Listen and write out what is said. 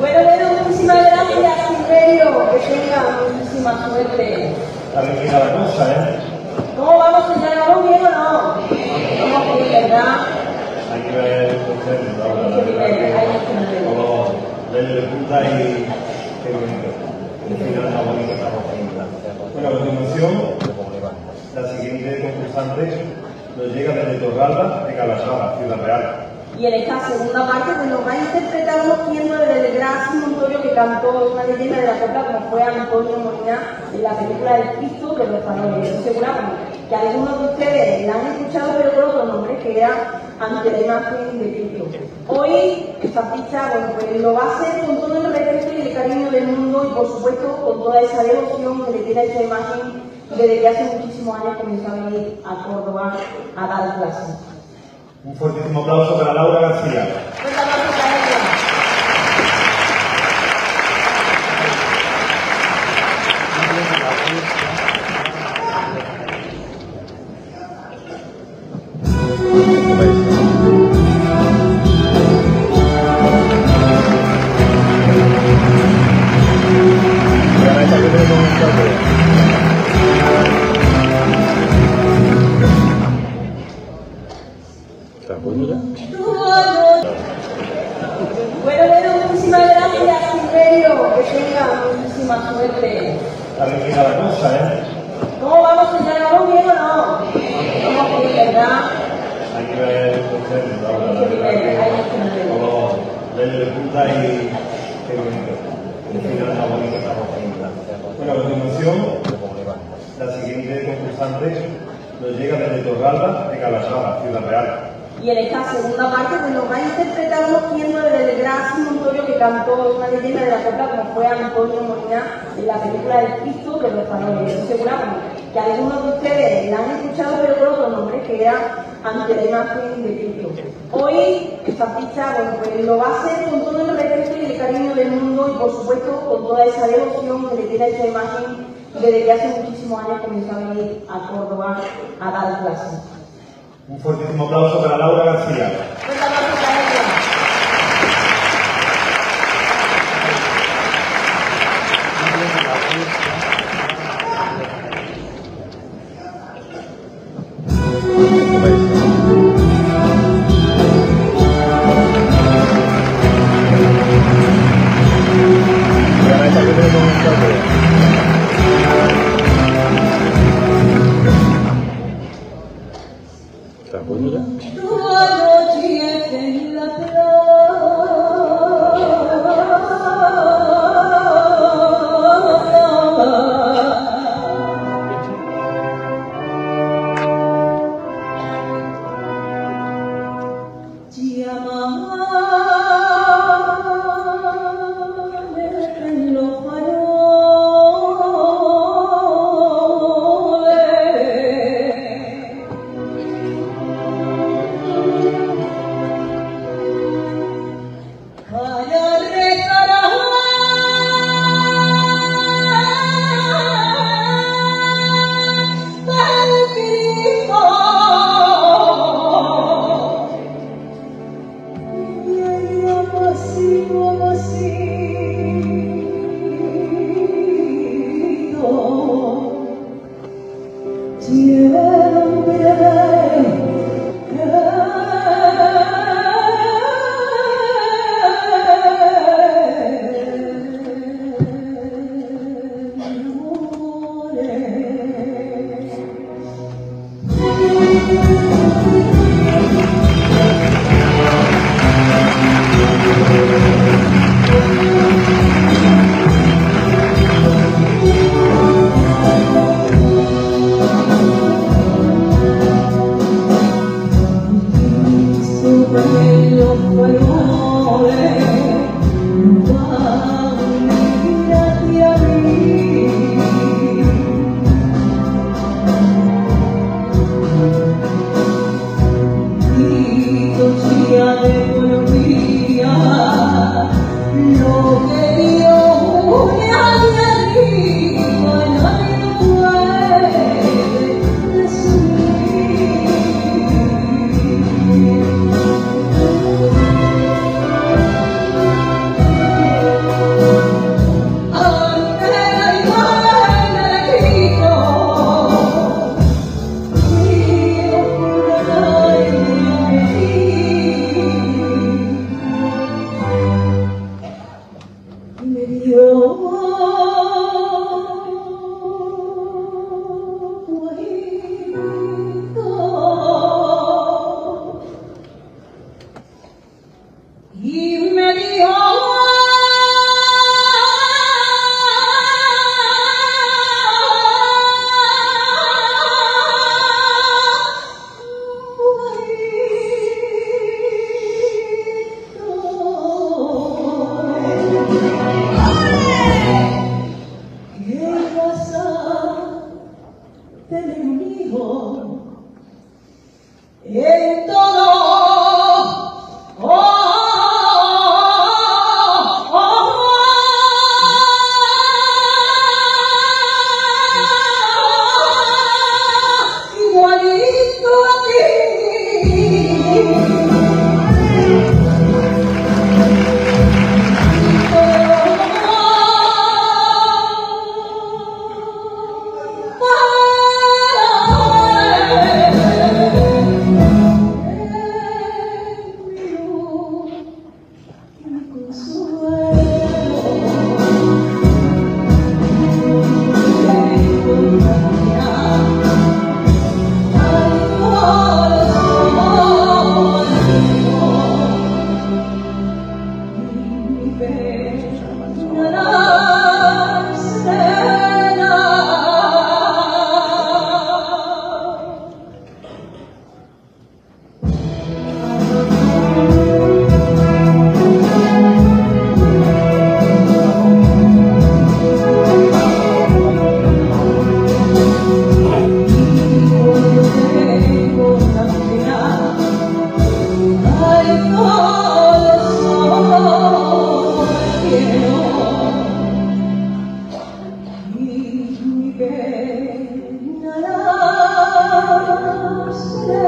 Bueno, bueno, muchísimas gracias, Silverio. Que tenga muchísima suerte. Bien la cosa, ¿eh? ¿Cómo vamos, señora? ¿Vamos bien o no? Vamos bien, ¿verdad? Hay que ver el. La Hay que ver, verdad que todo bello de punta y qué bonito. El final está bonito, está bonita. Bueno, a continuación, la siguiente concursante nos llega desde Torralba de Calatrava, Ciudad Real. Y en esta segunda parte pues, nos va a interpretar unos tiempos del gran Montorio que cantó una leyenda de la copla como fue Antonio Molina en la película El Cristo de los Faroles. Estoy segura que algunos de ustedes la han escuchado pero con otro nombre que era Ante la imagen de Cristo. Hoy esta bueno, pues, lo va a hacer con todo el respeto y el cariño del mundo y por supuesto con toda esa devoción que le tiene a esta imagen desde que hace muchísimos años comenzó a venir a Córdoba a dar clases. Un fuertísimo aplauso para Laura García. Y qué bonito. Bueno, a continuación, la siguiente concursante nos llega desde Torralba de Calatrava, Ciudad Real. Y en esta segunda parte pues, nos va a interpretar unos tiempos del gran Montorio que cantó una leyenda de la copla como fue Antonio Molina en la película El Cristo de los Faroles. Estoy segura que algunos de ustedes la han escuchado pero con otro nombre que era Ante la imagen de Cristo. Hoy esta pista bueno, pues, lo va a hacer con todo el respeto y el cariño del mundo y por supuesto con toda esa devoción que le tiene a esta imagen desde que hace muchísimos años comenzó a venir a Córdoba a dar clases. Un fuertísimo aplauso para Laura García. ಈ Christ.